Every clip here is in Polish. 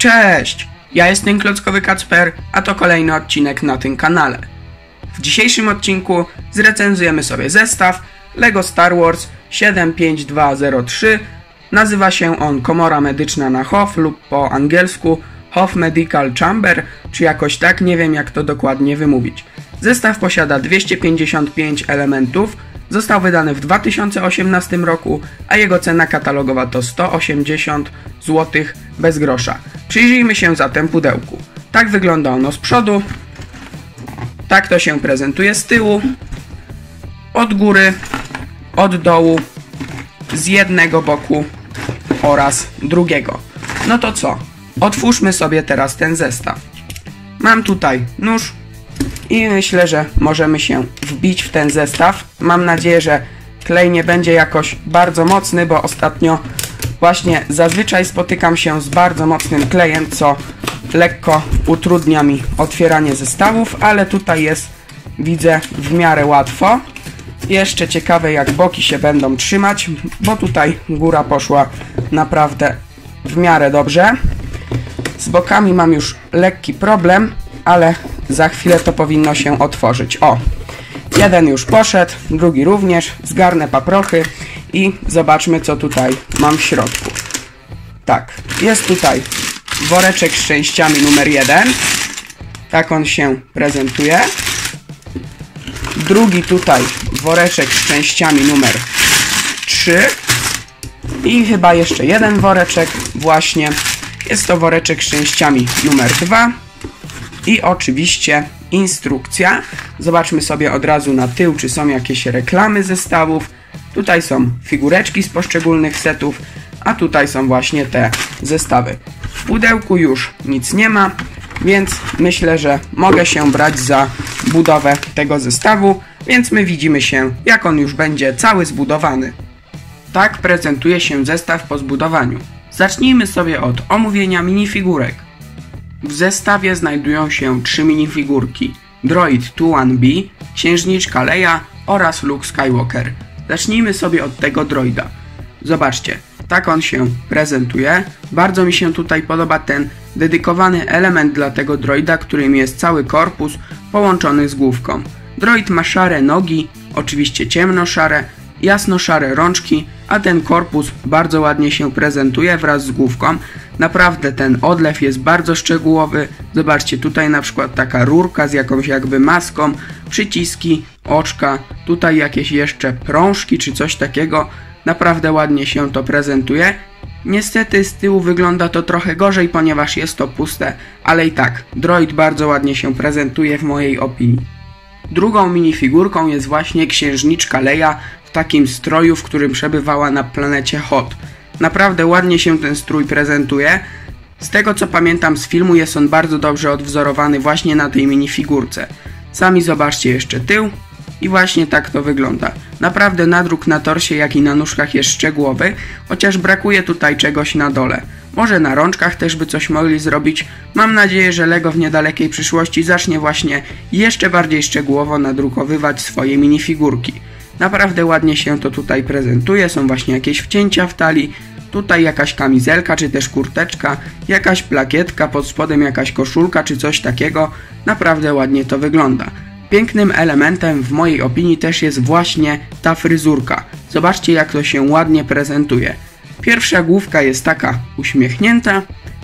Cześć! Ja jestem Klockowy Kacper, a to kolejny odcinek na tym kanale. W dzisiejszym odcinku zrecenzujemy sobie zestaw LEGO Star Wars 75203. Nazywa się on Komora Medyczna na HOF lub po angielsku HOF Medical Chamber, czy jakoś tak, nie wiem jak to dokładnie wymówić. Zestaw posiada 255 elementów, Został wydany w 2018 roku, a jego cena katalogowa to 180 zł bez grosza. Przyjrzyjmy się zatem pudełku. Tak wygląda ono z przodu. Tak to się prezentuje z tyłu. Od góry, od dołu, z jednego boku oraz drugiego. No to co? Otwórzmy sobie teraz ten zestaw. Mam tutaj nóż, i myślę, że możemy się wbić w ten zestaw. Mam nadzieję, że klej nie będzie jakoś bardzo mocny, bo ostatnio właśnie zazwyczaj spotykam się z bardzo mocnym klejem, co lekko utrudnia mi otwieranie zestawów, ale tutaj jest, widzę, w miarę łatwo. Jeszcze ciekawe jak boki się będą trzymać, bo tutaj góra poszła naprawdę w miarę dobrze. Z bokami mam już lekki problem, ale za chwilę to powinno się otworzyć. O, jeden już poszedł, drugi również. Zgarnę paprochy i zobaczmy co tutaj mam w środku. Tak, jest tutaj woreczek z częściami numer jeden. Tak on się prezentuje. Drugi tutaj woreczek z częściami numer 3. I chyba jeszcze jeden woreczek właśnie. Jest to woreczek z częściami numer 2. I oczywiście instrukcja. Zobaczmy sobie od razu na tył, czy są jakieś reklamy zestawów. Tutaj są figureczki z poszczególnych setów, a tutaj są właśnie te zestawy. W pudełku już nic nie ma, więc myślę, że mogę się brać za budowę tego zestawu, więc my widzimy się, jak on już będzie cały zbudowany. Tak prezentuje się zestaw po zbudowaniu. Zacznijmy sobie od omówienia minifigurek. W zestawie znajdują się trzy minifigurki Droid 2-1B, Księżniczka Leia oraz Luke Skywalker. Zacznijmy sobie od tego droida. Zobaczcie, tak on się prezentuje. Bardzo mi się tutaj podoba ten dedykowany element dla tego droida, którym jest cały korpus połączony z główką. Droid ma szare nogi, oczywiście ciemno-szare, jasno-szare rączki, a ten korpus bardzo ładnie się prezentuje wraz z główką. Naprawdę ten odlew jest bardzo szczegółowy. Zobaczcie, tutaj na przykład taka rurka z jakąś jakby maską, przyciski, oczka, tutaj jakieś jeszcze prążki czy coś takiego. Naprawdę ładnie się to prezentuje. Niestety z tyłu wygląda to trochę gorzej, ponieważ jest to puste, ale i tak, droid bardzo ładnie się prezentuje w mojej opinii. Drugą minifigurką jest właśnie księżniczka Leia takim stroju, w którym przebywała na planecie Hot. Naprawdę ładnie się ten strój prezentuje. Z tego co pamiętam z filmu jest on bardzo dobrze odwzorowany właśnie na tej minifigurce. Sami zobaczcie jeszcze tył i właśnie tak to wygląda. Naprawdę nadruk na torsie jak i na nóżkach jest szczegółowy, chociaż brakuje tutaj czegoś na dole. Może na rączkach też by coś mogli zrobić. Mam nadzieję, że LEGO w niedalekiej przyszłości zacznie właśnie jeszcze bardziej szczegółowo nadrukowywać swoje minifigurki. Naprawdę ładnie się to tutaj prezentuje, są właśnie jakieś wcięcia w talii, tutaj jakaś kamizelka czy też kurteczka, jakaś plakietka, pod spodem jakaś koszulka czy coś takiego. Naprawdę ładnie to wygląda. Pięknym elementem w mojej opinii też jest właśnie ta fryzurka. Zobaczcie jak to się ładnie prezentuje. Pierwsza główka jest taka uśmiechnięta,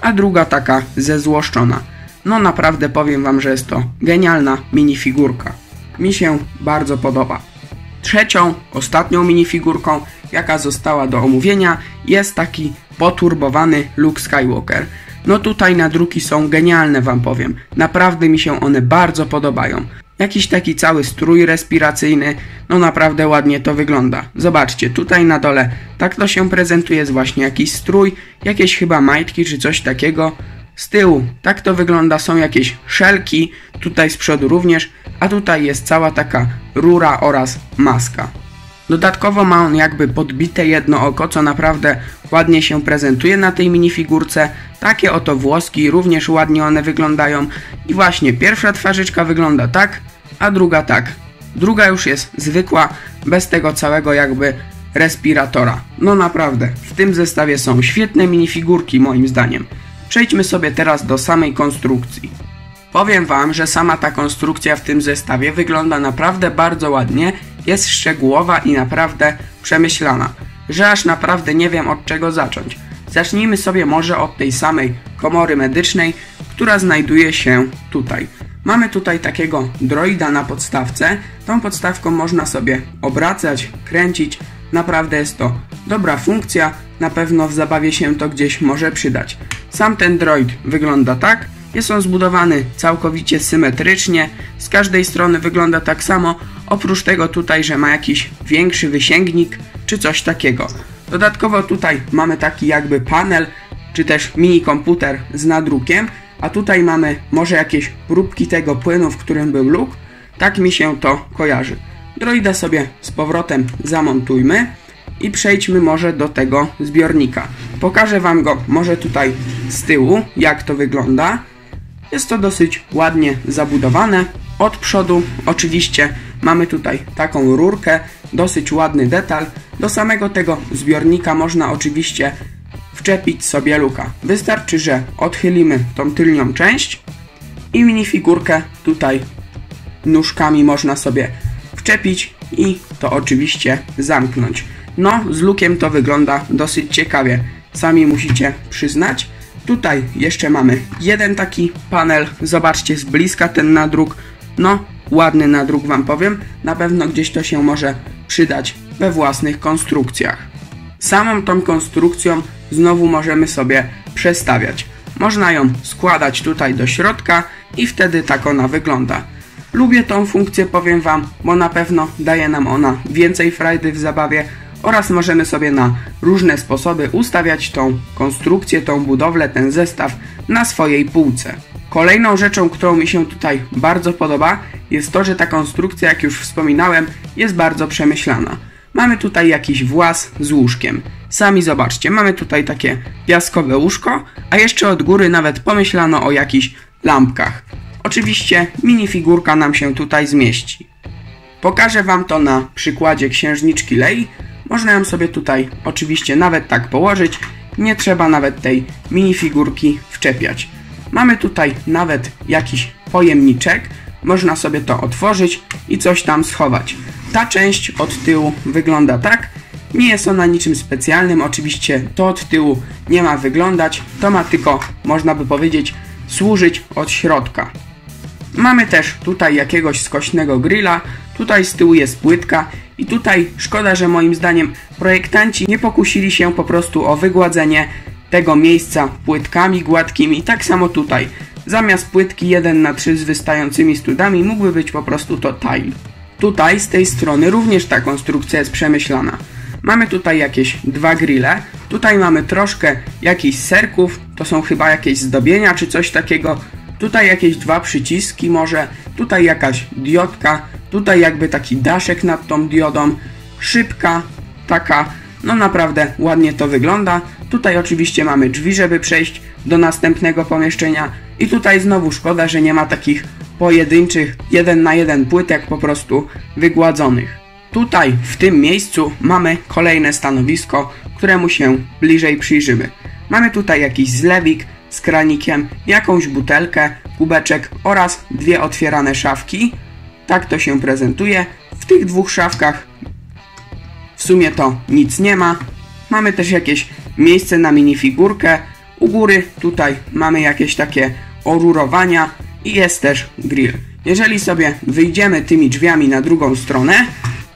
a druga taka zezłoszczona. No naprawdę powiem wam, że jest to genialna minifigurka. Mi się bardzo podoba. Trzecią, ostatnią minifigurką, jaka została do omówienia, jest taki poturbowany Luke Skywalker. No tutaj nadruki są genialne wam powiem. Naprawdę mi się one bardzo podobają. Jakiś taki cały strój respiracyjny, no naprawdę ładnie to wygląda. Zobaczcie, tutaj na dole tak to się prezentuje, jest właśnie jakiś strój, jakieś chyba majtki czy coś takiego. Z tyłu tak to wygląda, są jakieś szelki, tutaj z przodu również, a tutaj jest cała taka rura oraz maska. Dodatkowo ma on jakby podbite jedno oko, co naprawdę ładnie się prezentuje na tej minifigurce. Takie oto włoski, również ładnie one wyglądają. I właśnie pierwsza twarzyczka wygląda tak, a druga tak. Druga już jest zwykła, bez tego całego jakby respiratora. No naprawdę, w tym zestawie są świetne minifigurki moim zdaniem. Przejdźmy sobie teraz do samej konstrukcji. Powiem Wam, że sama ta konstrukcja w tym zestawie wygląda naprawdę bardzo ładnie, jest szczegółowa i naprawdę przemyślana, że aż naprawdę nie wiem od czego zacząć. Zacznijmy sobie może od tej samej komory medycznej, która znajduje się tutaj. Mamy tutaj takiego droida na podstawce. Tą podstawką można sobie obracać, kręcić. Naprawdę jest to dobra funkcja. Na pewno w zabawie się to gdzieś może przydać. Sam ten droid wygląda tak. Jest on zbudowany całkowicie symetrycznie. Z każdej strony wygląda tak samo. Oprócz tego tutaj, że ma jakiś większy wysięgnik czy coś takiego. Dodatkowo tutaj mamy taki jakby panel czy też mini komputer z nadrukiem a tutaj mamy może jakieś próbki tego płynu, w którym był luk. Tak mi się to kojarzy. Droida sobie z powrotem zamontujmy i przejdźmy może do tego zbiornika. Pokażę Wam go może tutaj z tyłu, jak to wygląda. Jest to dosyć ładnie zabudowane. Od przodu oczywiście mamy tutaj taką rurkę, dosyć ładny detal. Do samego tego zbiornika można oczywiście wczepić sobie luka. Wystarczy, że odchylimy tą tylnią część i minifigurkę tutaj nóżkami można sobie wczepić i to oczywiście zamknąć. No, z lukiem to wygląda dosyć ciekawie, sami musicie przyznać. Tutaj jeszcze mamy jeden taki panel, zobaczcie z bliska ten nadruk, no ładny nadruk wam powiem, na pewno gdzieś to się może przydać we własnych konstrukcjach. Samą tą konstrukcją znowu możemy sobie przestawiać. Można ją składać tutaj do środka i wtedy tak ona wygląda. Lubię tą funkcję, powiem Wam, bo na pewno daje nam ona więcej frajdy w zabawie oraz możemy sobie na różne sposoby ustawiać tą konstrukcję, tą budowlę, ten zestaw na swojej półce. Kolejną rzeczą, którą mi się tutaj bardzo podoba jest to, że ta konstrukcja, jak już wspominałem, jest bardzo przemyślana. Mamy tutaj jakiś włas z łóżkiem. Sami zobaczcie, mamy tutaj takie piaskowe łóżko, a jeszcze od góry nawet pomyślano o jakichś lampkach. Oczywiście minifigurka nam się tutaj zmieści. Pokażę Wam to na przykładzie księżniczki Lei. Można ją sobie tutaj oczywiście nawet tak położyć. Nie trzeba nawet tej minifigurki wczepiać. Mamy tutaj nawet jakiś pojemniczek. Można sobie to otworzyć i coś tam schować. Ta część od tyłu wygląda tak. Nie jest ona niczym specjalnym, oczywiście to od tyłu nie ma wyglądać, to ma tylko, można by powiedzieć, służyć od środka. Mamy też tutaj jakiegoś skośnego grilla, tutaj z tyłu jest płytka i tutaj szkoda, że moim zdaniem projektanci nie pokusili się po prostu o wygładzenie tego miejsca płytkami gładkimi, tak samo tutaj. Zamiast płytki 1 na 3 z wystającymi studami mógłby być po prostu to tile. Tutaj z tej strony również ta konstrukcja jest przemyślana. Mamy tutaj jakieś dwa grille, tutaj mamy troszkę jakichś serków, to są chyba jakieś zdobienia czy coś takiego. Tutaj jakieś dwa przyciski może, tutaj jakaś diodka, tutaj jakby taki daszek nad tą diodą, szybka, taka, no naprawdę ładnie to wygląda. Tutaj oczywiście mamy drzwi, żeby przejść do następnego pomieszczenia i tutaj znowu szkoda, że nie ma takich pojedynczych jeden na jeden płytek po prostu wygładzonych. Tutaj, w tym miejscu mamy kolejne stanowisko, któremu się bliżej przyjrzymy. Mamy tutaj jakiś zlewik z kranikiem, jakąś butelkę, kubeczek oraz dwie otwierane szafki. Tak to się prezentuje. W tych dwóch szafkach w sumie to nic nie ma. Mamy też jakieś miejsce na minifigurkę. U góry tutaj mamy jakieś takie orurowania i jest też grill. Jeżeli sobie wyjdziemy tymi drzwiami na drugą stronę,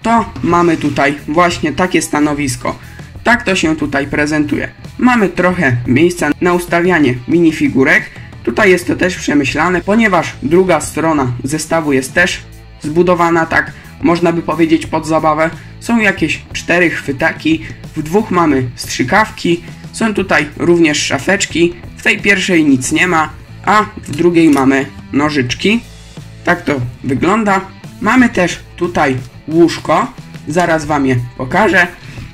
to mamy tutaj właśnie takie stanowisko. Tak to się tutaj prezentuje. Mamy trochę miejsca na ustawianie minifigurek. Tutaj jest to też przemyślane, ponieważ druga strona zestawu jest też zbudowana tak, można by powiedzieć pod zabawę. Są jakieś cztery chwytaki, w dwóch mamy strzykawki, są tutaj również szafeczki. W tej pierwszej nic nie ma, a w drugiej mamy nożyczki. Tak to wygląda. Mamy też tutaj łóżko. Zaraz Wam je pokażę.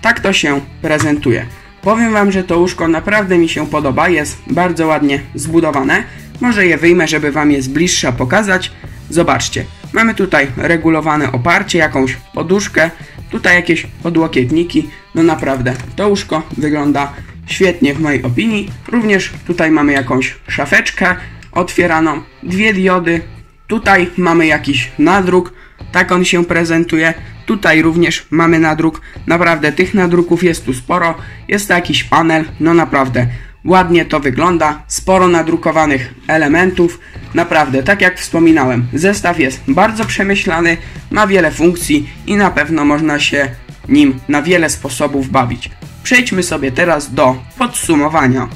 Tak to się prezentuje. Powiem Wam, że to łóżko naprawdę mi się podoba. Jest bardzo ładnie zbudowane. Może je wyjmę, żeby Wam je z bliższa pokazać. Zobaczcie. Mamy tutaj regulowane oparcie, jakąś poduszkę. Tutaj jakieś podłokietniki. No naprawdę, to łóżko wygląda świetnie w mojej opinii. Również tutaj mamy jakąś szafeczkę otwieraną, dwie diody. Tutaj mamy jakiś nadruk, tak on się prezentuje. Tutaj również mamy nadruk. Naprawdę tych nadruków jest tu sporo. Jest to jakiś panel, no naprawdę ładnie to wygląda. Sporo nadrukowanych elementów. Naprawdę, tak jak wspominałem, zestaw jest bardzo przemyślany, ma wiele funkcji i na pewno można się nim na wiele sposobów bawić. Przejdźmy sobie teraz do podsumowania.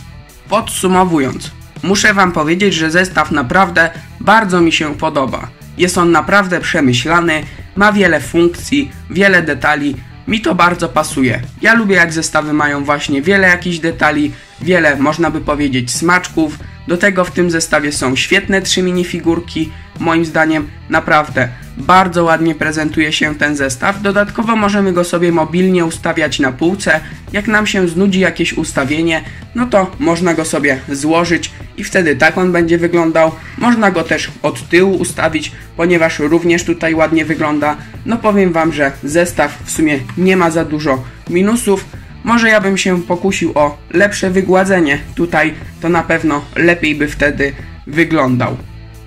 Podsumowując, muszę Wam powiedzieć, że zestaw naprawdę bardzo mi się podoba. Jest on naprawdę przemyślany, ma wiele funkcji, wiele detali. Mi to bardzo pasuje. Ja lubię jak zestawy mają właśnie wiele jakichś detali, wiele można by powiedzieć smaczków. Do tego w tym zestawie są świetne trzy minifigurki. Moim zdaniem naprawdę bardzo ładnie prezentuje się ten zestaw. Dodatkowo możemy go sobie mobilnie ustawiać na półce. Jak nam się znudzi jakieś ustawienie, no to można go sobie złożyć i wtedy tak on będzie wyglądał. Można go też od tyłu ustawić, ponieważ również tutaj ładnie wygląda. No powiem Wam, że zestaw w sumie nie ma za dużo minusów. Może ja bym się pokusił o lepsze wygładzenie tutaj, to na pewno lepiej by wtedy wyglądał.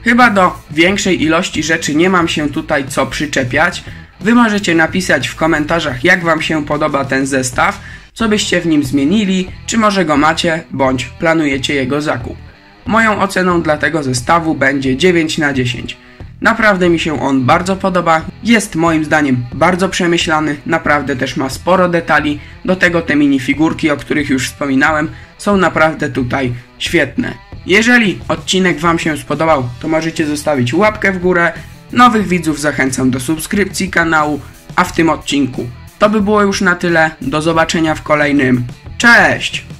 Chyba do większej ilości rzeczy nie mam się tutaj co przyczepiać. Wy możecie napisać w komentarzach, jak Wam się podoba ten zestaw, co byście w nim zmienili, czy może go macie, bądź planujecie jego zakup. Moją oceną dla tego zestawu będzie 9 na 10. Naprawdę mi się on bardzo podoba, jest moim zdaniem bardzo przemyślany, naprawdę też ma sporo detali, do tego te minifigurki, o których już wspominałem, są naprawdę tutaj świetne. Jeżeli odcinek Wam się spodobał, to możecie zostawić łapkę w górę, nowych widzów zachęcam do subskrypcji kanału, a w tym odcinku to by było już na tyle, do zobaczenia w kolejnym, cześć!